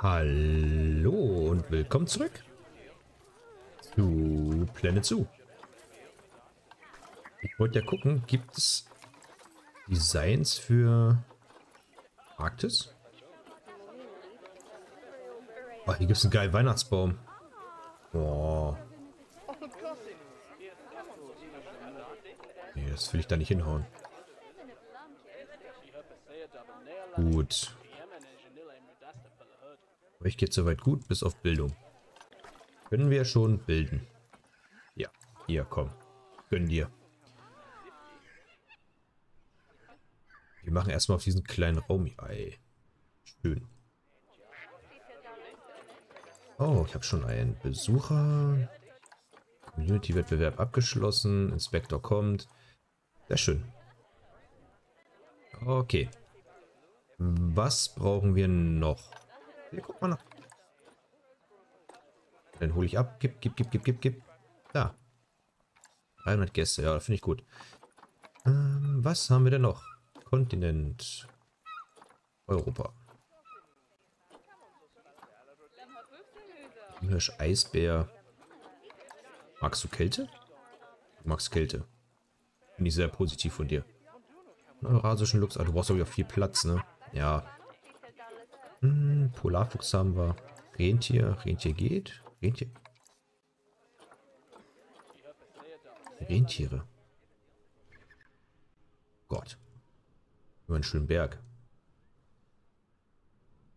Hallo und willkommen zurück zu Planet Zoo. Ich wollte ja gucken, gibt es Designs für Arktis? Oh, hier gibt es einen geilen Weihnachtsbaum. Boah. Nee, das will ich da nicht hinhauen. Gut. Euch geht soweit gut, bis auf Bildung. Können wir schon bilden. Ja, hier, komm. Gönn dir. Wir machen erstmal auf diesen kleinen Raum. Ei. Schön. Oh, ich habe schon einen Besucher. Community-Wettbewerb abgeschlossen. Inspektor kommt. Sehr schön. Okay. Was brauchen wir noch? Hier, guck mal nach. Dann hole ich ab. Gib, gib, gib, gib, gib, gib. Da. 300 Gäste. Ja, finde ich gut. Ähm, was haben wir denn noch? Kontinent. Europa. Hirsch, Eisbär. Magst du Kälte? Du magst Kälte. Finde ich sehr positiv von dir. Eurasischen Lux. Ah, du brauchst doch wieder viel Platz, ne? Ja. Hm, Polarfuchs haben wir. Rentier. Rentier geht. Rentier. Rentiere. Gott. Über einen schönen Berg.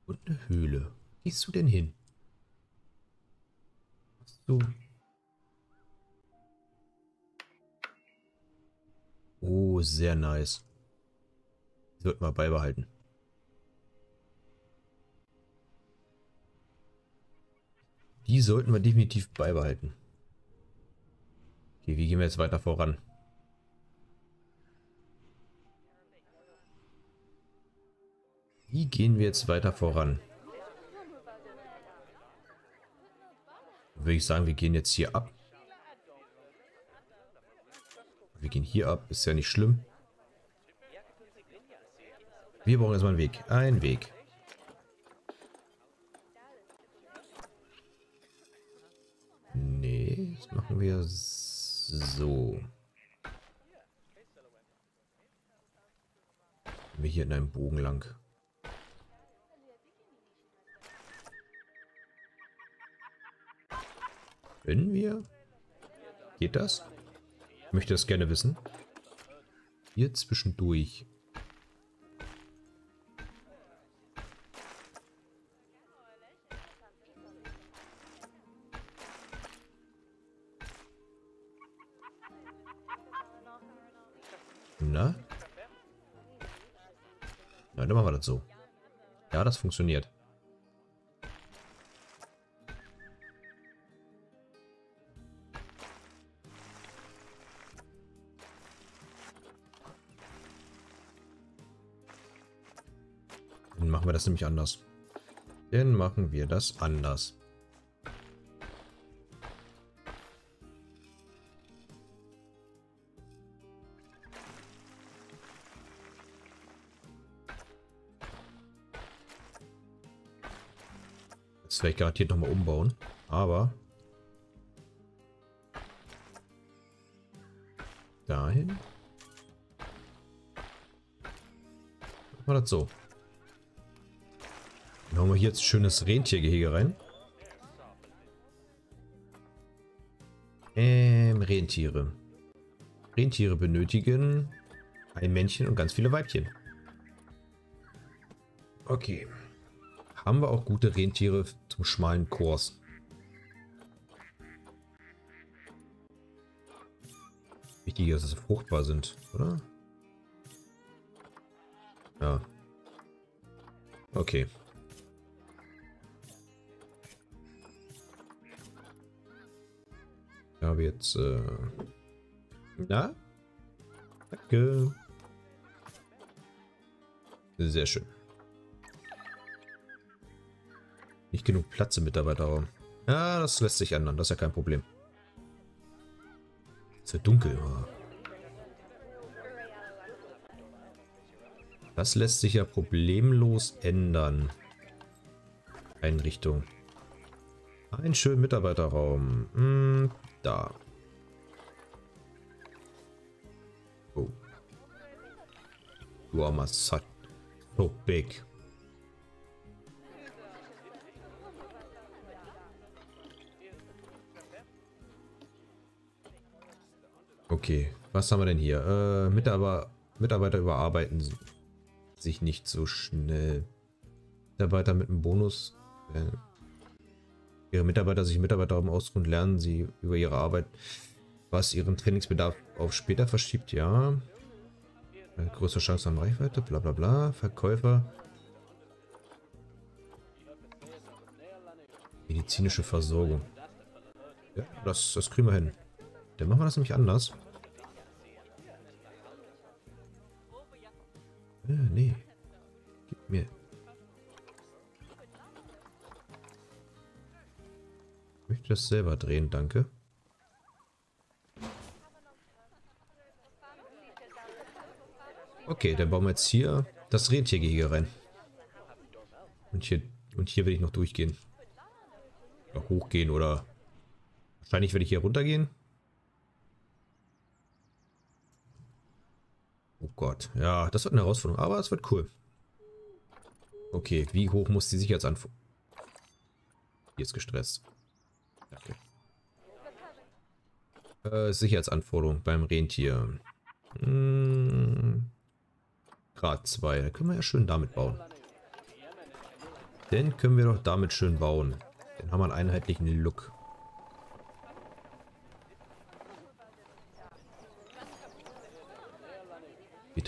Und eine Höhle. Gehst du denn hin? Hast du... Oh, sehr nice. Sollten wir beibehalten. Die sollten wir definitiv beibehalten. Okay, wie gehen wir jetzt weiter voran? Wie gehen wir jetzt weiter voran? Würde ich sagen, wir gehen jetzt hier ab. Wir gehen hier ab, ist ja nicht schlimm. Wir brauchen erstmal einen Weg. Ein Weg. Machen wir so. Wir hier in einem Bogen lang. Können wir? Geht das? Ich möchte das gerne wissen. Hier zwischendurch. Dann machen wir das so. Ja, das funktioniert. Dann machen wir das nämlich anders. Dann machen wir das anders. Das werde ich garantiert nochmal umbauen. Aber... Dahin. Machen das so. Dann haben wir hier jetzt schönes Rentiergehege rein. Ähm, Rentiere. Rentiere benötigen ein Männchen und ganz viele Weibchen. Okay haben wir auch gute Rentiere zum schmalen Kurs. Wichtig ist, dass sie fruchtbar sind, oder? Ja. Okay. Ich habe jetzt... Äh Na? Danke. Sehr schön. Nicht genug Platz im Mitarbeiterraum. Ja, das lässt sich ändern. Das ist ja kein Problem. Ist ja dunkel. Oh. Das lässt sich ja problemlos ändern. Einrichtung. Ein schöner Mitarbeiterraum. Hm, da. Oh. You are so big. Okay, was haben wir denn hier? Äh, Mitarbeiter, Mitarbeiter überarbeiten sich nicht so schnell. Mitarbeiter mit einem Bonus. Äh, ihre Mitarbeiter sich Mitarbeiterraum ausruhen, lernen sie über ihre Arbeit, was ihren Trainingsbedarf auf später verschiebt, ja. Eine größere Chance an Reichweite, bla bla bla. Verkäufer. Medizinische Versorgung. Ja, das, das kriegen wir hin. Dann machen wir das nämlich anders. Äh, nee. Gib mir. Ich möchte das selber drehen, danke. Okay, dann bauen wir jetzt hier das Rentiergehege rein. Und hier, und hier will ich noch durchgehen. Oder hochgehen oder... Wahrscheinlich werde ich hier runtergehen. Oh Gott. Ja, das wird eine Herausforderung. Aber es wird cool. Okay, wie hoch muss die Sicherheitsanforderung... Hier ist gestresst. Danke. Äh, Sicherheitsanforderung beim Rentier. Hm, Grad 2. Da können wir ja schön damit bauen. Den können wir doch damit schön bauen. Dann haben wir einen einheitlichen Look.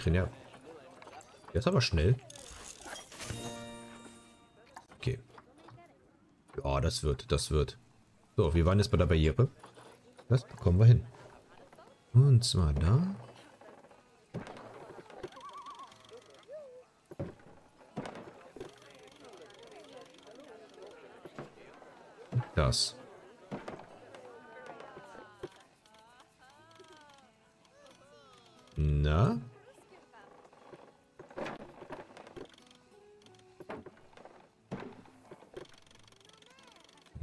Wie trainiert? Der ist aber schnell. Okay. Ja, das wird, das wird. So, wir waren jetzt bei der Barriere. Das bekommen wir hin. Und zwar da. das?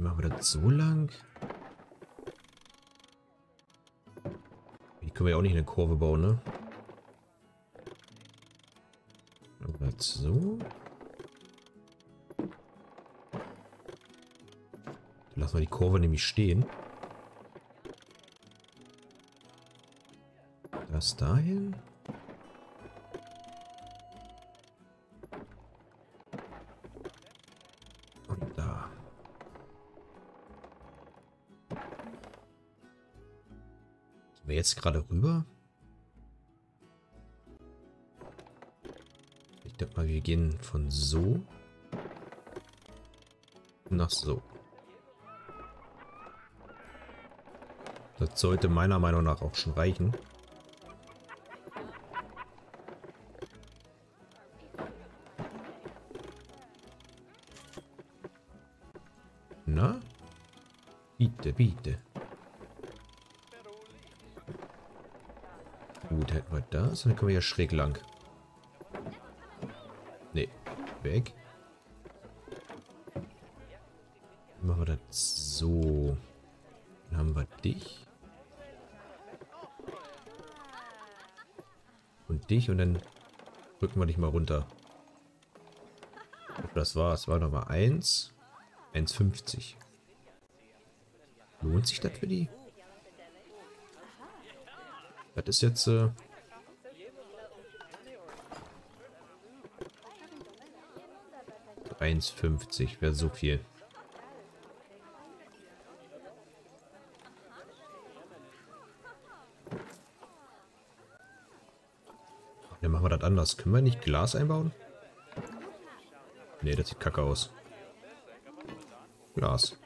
Machen wir das so lang? Die können wir ja auch nicht in eine Kurve bauen, ne? Wir das so? Lass mal die Kurve nämlich stehen. Das dahin. Jetzt gerade rüber? Ich denke mal, wir gehen von so nach so. Das sollte meiner Meinung nach auch schon reichen. Na? Bitte, bitte. Wir das. dann können wir ja schräg lang. Nee, weg. Machen wir das so. Dann haben wir dich. dich und dann drücken wir dich mal runter. Das war's. War Nummer 1. 1,50. Lohnt sich das für die? Das ist jetzt... Äh 1,50 wäre so viel. das anders. Können wir nicht Glas einbauen? Ne, das sieht kacke aus. Glas.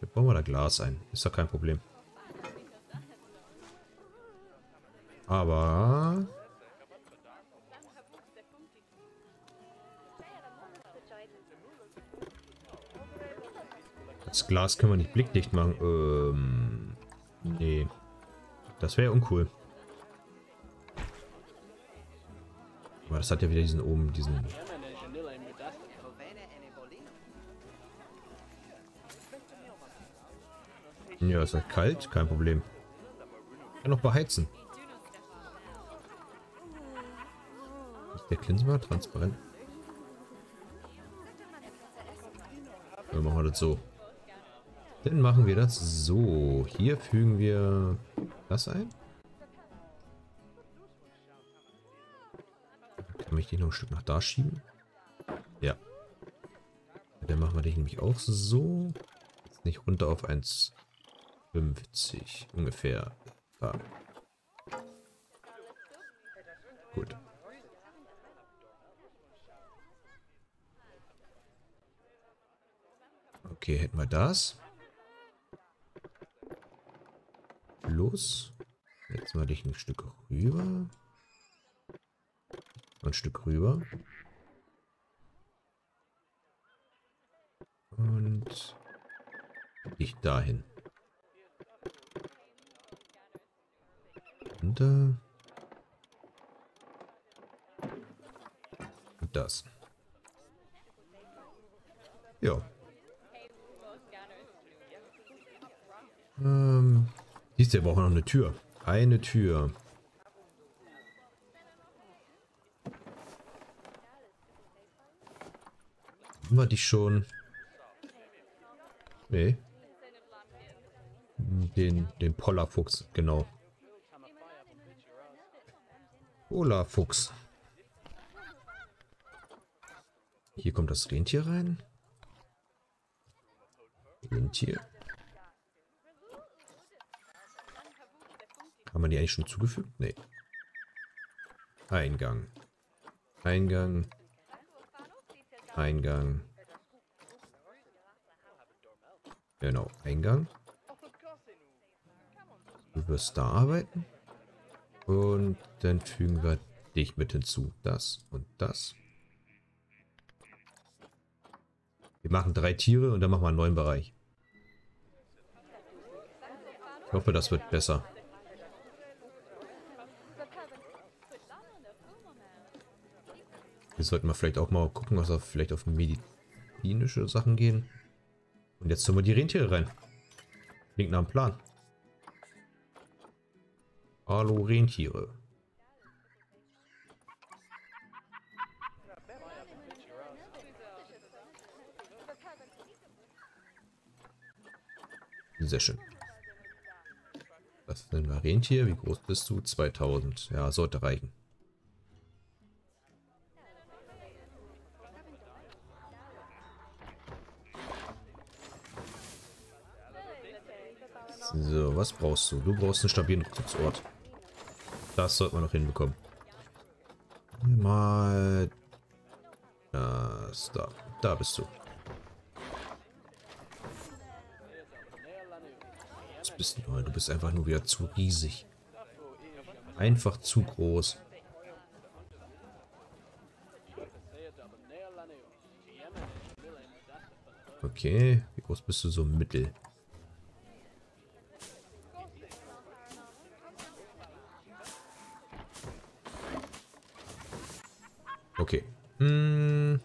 Wir bauen wir da Glas ein. Ist doch kein Problem. Aber... Das Glas können wir nicht blickdicht machen. Ähm... Nee. Das wäre uncool. das hat ja wieder diesen oben, diesen... Ja, ist halt kalt, kein Problem. Kann noch beheizen. Ist der Klinsmann transparent? Dann machen wir das so. Dann machen wir das so. Hier fügen wir das ein. Kann ich den noch ein Stück nach da schieben? Ja. Dann machen wir den nämlich auch so. Jetzt nicht runter auf 1,50 ungefähr. Da. Gut. Okay, hätten wir das. Plus. Jetzt mal dich ein Stück rüber. Ein Stück rüber. Und ich dahin. Und, äh, und das. Ja. Ähm, siehst du, wir brauchen noch eine Tür. Eine Tür. Haben wir die schon? Nee. Den, den Pollerfuchs, genau. Pollerfuchs. Hier kommt das Rentier rein. Rentier. Haben wir die eigentlich schon zugefügt? Nee. Eingang. Eingang. Eingang. Genau, Eingang. Du wirst da arbeiten. Und dann fügen wir dich mit hinzu. Das und das. Wir machen drei Tiere und dann machen wir einen neuen Bereich. Ich hoffe, das wird besser. Hier sollten wir vielleicht auch mal gucken, was wir vielleicht auf medizinische Sachen gehen. Und jetzt tun wir die Rentiere rein. Klingt nach einem Plan. Hallo Rentiere. Sehr schön. Das sind wir Rentier. Wie groß bist du? 2000. Ja, sollte reichen. Was brauchst du? Du brauchst einen stabilen Rückzugsort. Das sollte man noch hinbekommen. Mal... Das da. Da bist du. Was bist du? Du bist einfach nur wieder zu riesig. Einfach zu groß. Okay, wie groß bist du so mittel? Okay. Hm.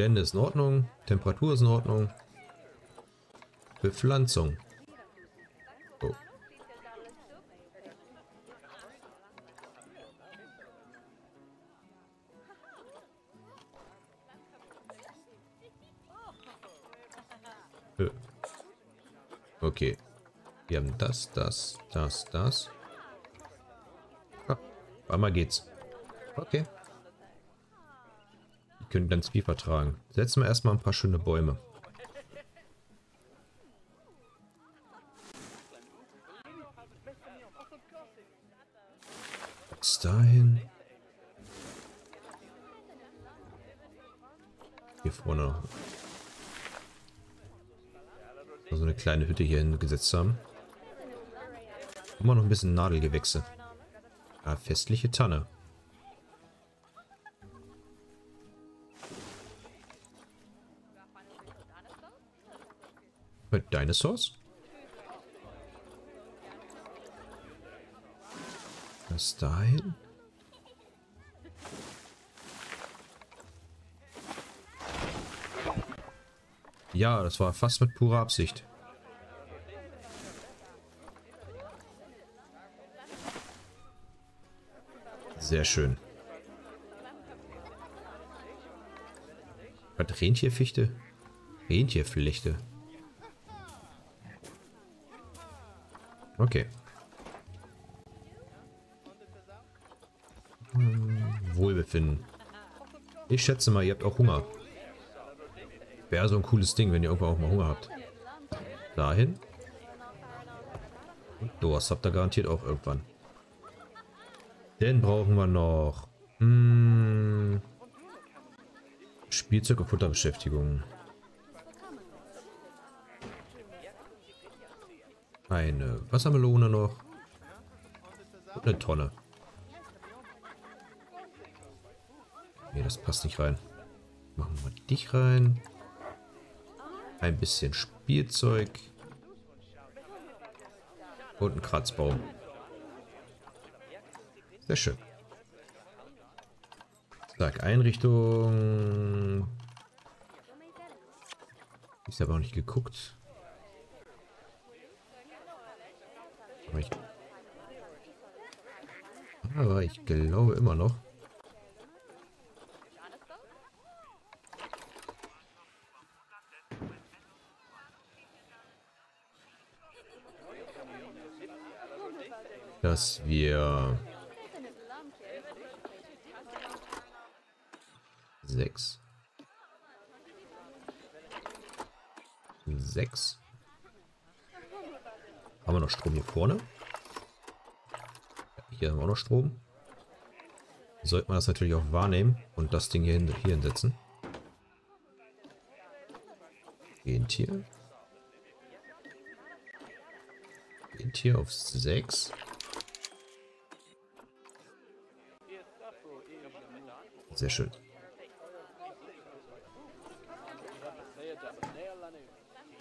Gelände ist in Ordnung. Temperatur ist in Ordnung. Bepflanzung. Oh. Okay. Wir haben das, das, das, das. Ah, einmal geht's. Okay können ganz viel vertragen. Setzen wir erstmal ein paar schöne Bäume. Bis dahin. Hier vorne. So eine kleine Hütte hier hingesetzt haben. Immer noch ein bisschen Nadelgewächse. Ah, festliche Tanne. Mit Dinosaurs? Was dahin? Ja, das war fast mit purer Absicht. Sehr schön. Was? Rentierfichte? Rentierflechte. Okay. Hm, Wohlbefinden. Ich schätze mal, ihr habt auch Hunger. Wäre so ein cooles Ding, wenn ihr irgendwann auch mal Hunger habt. Dahin. Und Durst habt ihr garantiert auch irgendwann. Den brauchen wir noch. Hm, Spielzeug und Futterbeschäftigung. Eine Wassermelone noch. Und eine Tonne. Nee, das passt nicht rein. Machen wir dich rein. Ein bisschen Spielzeug. Und ein Kratzbaum. Sehr schön. Sag Einrichtung. Ich habe auch nicht geguckt. Aber ich, aber ich glaube immer noch. dass wir sechs. Sechs haben wir noch Strom hier vorne? Hier haben wir auch noch Strom. Sollte man das natürlich auch wahrnehmen und das Ding hier, hin, hier hinsetzen. Gentier. Gentier auf 6. Sehr schön.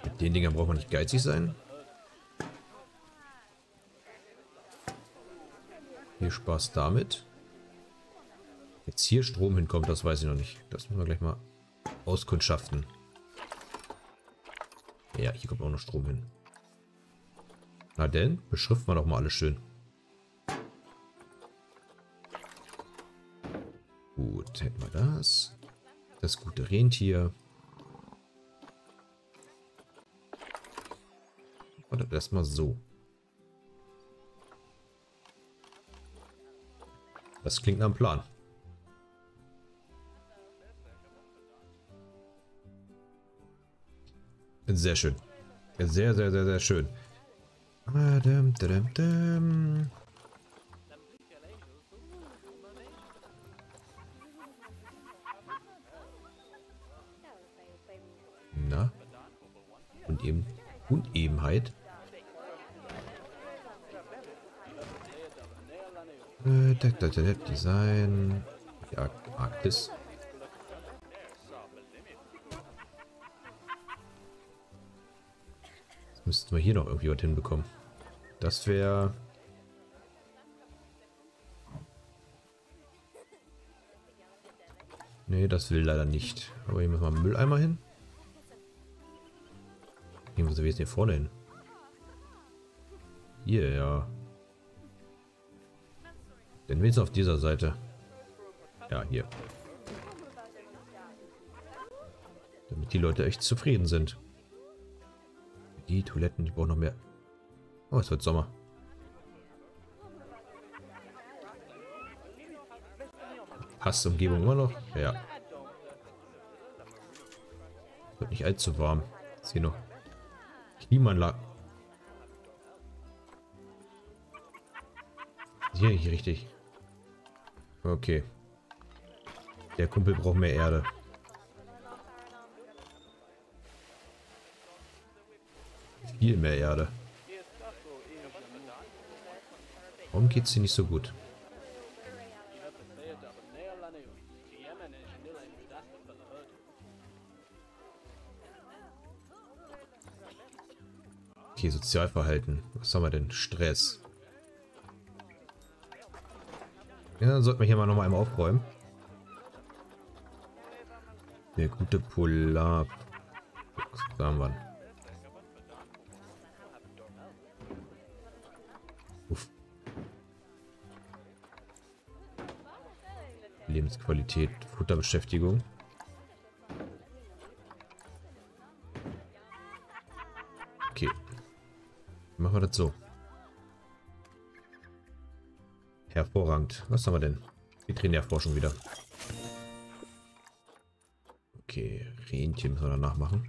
Mit den Dingern braucht man nicht geizig sein. Viel Spaß damit. Jetzt hier Strom hinkommt, das weiß ich noch nicht. Das müssen wir gleich mal auskundschaften. Ja, hier kommt auch noch Strom hin. Na denn, beschriften wir doch mal alles schön. Gut, hätten wir das. Das gute Rentier. Oder erstmal so. Das klingt nach einem Plan. Sehr schön. Sehr, sehr, sehr, sehr schön. Na? Und eben Unebenheit. Design. Ja, Arktis. Das müssten wir hier noch irgendwie was hinbekommen. Das wäre... Nee, das will leider nicht. Aber hier müssen wir einen Mülleimer hin. Hier müssen wir jetzt hier vorne hin. Hier, ja. Denn wenigstens auf dieser Seite. Ja, hier. Damit die Leute echt zufrieden sind. Die Toiletten, die brauchen noch mehr. Oh, es wird Sommer. Passt Umgebung immer noch? Ja. Wird nicht allzu warm. Ist hier noch Klimaanlage. Hier, hier richtig. Okay. Der Kumpel braucht mehr Erde. Viel mehr Erde. Warum geht es hier nicht so gut? Okay, Sozialverhalten. Was haben wir denn? Stress. Ja, sollten wir hier mal nochmal einmal aufräumen. Der gute Polar Da haben wir. Uff. Lebensqualität, Futterbeschäftigung. Okay. Machen wir das so. Hervorragend. Was haben wir denn? Wir drehen der Forschung wieder. Okay, Rentier müssen wir danach machen.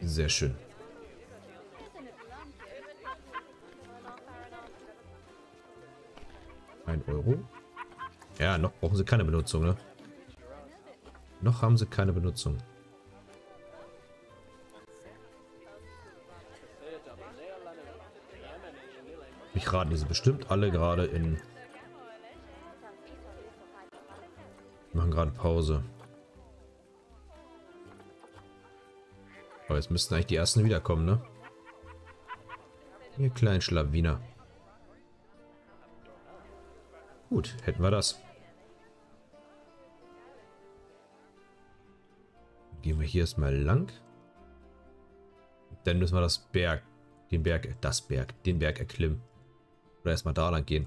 Sehr schön. Ein Euro. Ja, noch brauchen sie keine Benutzung, ne? Noch haben sie keine Benutzung. Ich raten, die sind bestimmt alle gerade in... Machen gerade Pause. Aber jetzt müssten eigentlich die ersten wiederkommen, ne? Ihr kleinen Schlawiner. Gut, hätten wir das. Gehen wir hier erstmal lang. Dann müssen wir das Berg, den Berg, das Berg, den Berg erklimmen. Oder erstmal da lang gehen.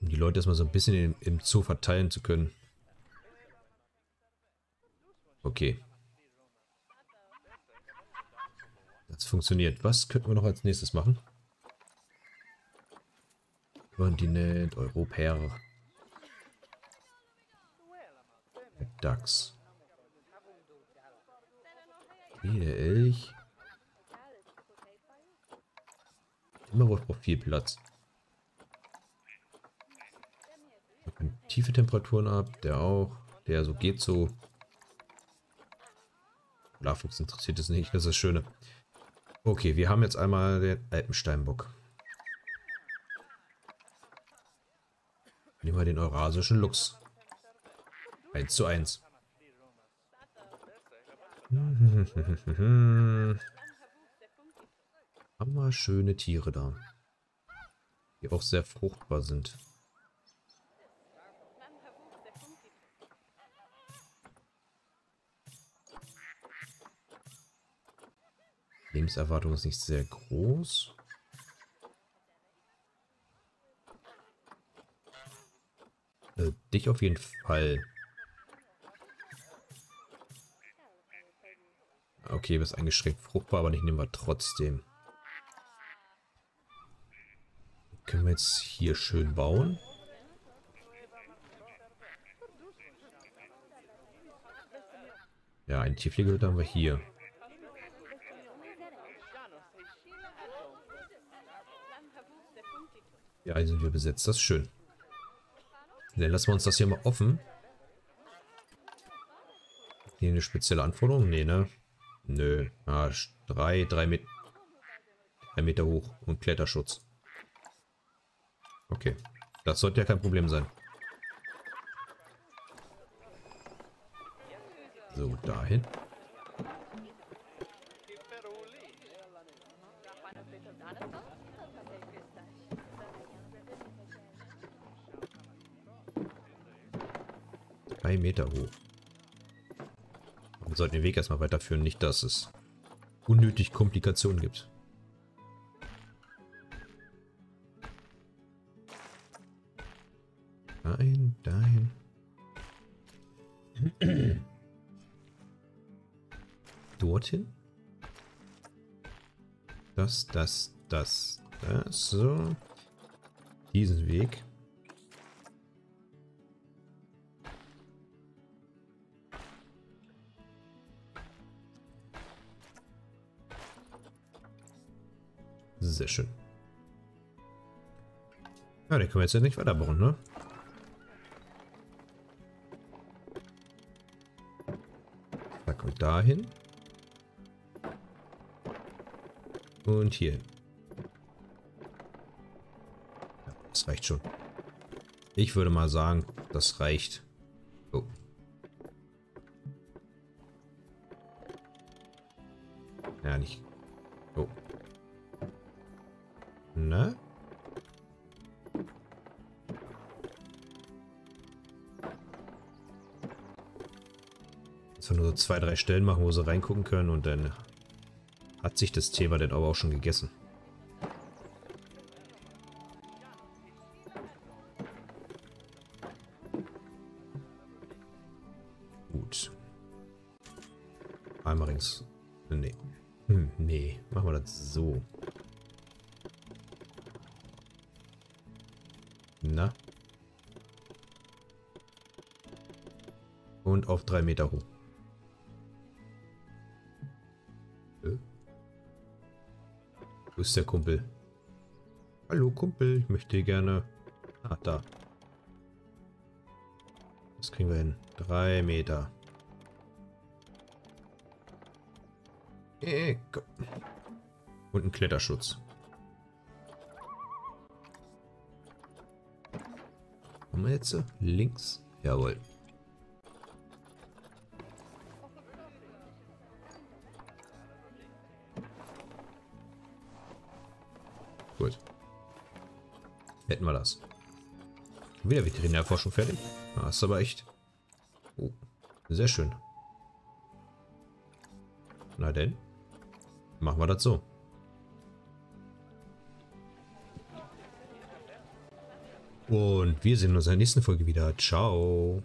Um die Leute erstmal so ein bisschen im, im Zoo verteilen zu können. Okay. Das funktioniert. Was könnten wir noch als nächstes machen? Kontinent, Europäer. Dachs. Okay, der Elch. Timmerwolf braucht viel Platz. Tiefe Temperaturen ab, der auch. Der so geht so. Larfuchs interessiert es nicht, das ist das Schöne. Okay, wir haben jetzt einmal den Alpensteinbock. Nehmen wir den eurasischen Luchs. 1 zu 1. Haben wir schöne Tiere da. Die auch sehr fruchtbar sind. Lebenserwartung ist nicht sehr groß. Äh, dich auf jeden Fall. Okay, bist eingeschränkt fruchtbar, aber nicht nehmen wir trotzdem. Können wir jetzt hier schön bauen? Ja, ein Tiefliegehütte haben wir hier. Ja, also sind wir besetzt. Das ist schön. Dann lassen wir uns das hier mal offen. Hier eine spezielle Anforderung? Nee, ne? Nö. Ah, drei, drei, Met drei Meter hoch und Kletterschutz. Okay. Das sollte ja kein Problem sein. So, dahin. Drei Meter hoch. Wir sollten den Weg erstmal weiterführen, nicht dass es unnötig Komplikationen gibt. Dorthin. Das, das, das, das. So. Diesen Weg. Sehr schön. Ja, den können wir jetzt ja nicht weiterbauen, ne? Dahin. Und hier. Ja, das reicht schon. Ich würde mal sagen, das reicht. Oh. Ja, nicht. Oh. Ne? So zwei, drei Stellen machen, wo sie reingucken können und dann hat sich das Thema dann aber auch schon gegessen. Gut. Einmal rings. Nee. Hm, nee. Machen wir das so. Na? Und auf drei Meter hoch. Ist der Kumpel? Hallo Kumpel, ich möchte gerne... Ah, da. Das kriegen wir hin. Drei Meter. Und ein Kletterschutz. Haben wir jetzt links? Jawohl. Gut. Hätten wir das. Wieder Veterinärforschung fertig. Das ist aber echt. Oh, sehr schön. Na denn. Machen wir das so. Und wir sehen uns in der nächsten Folge wieder. Ciao.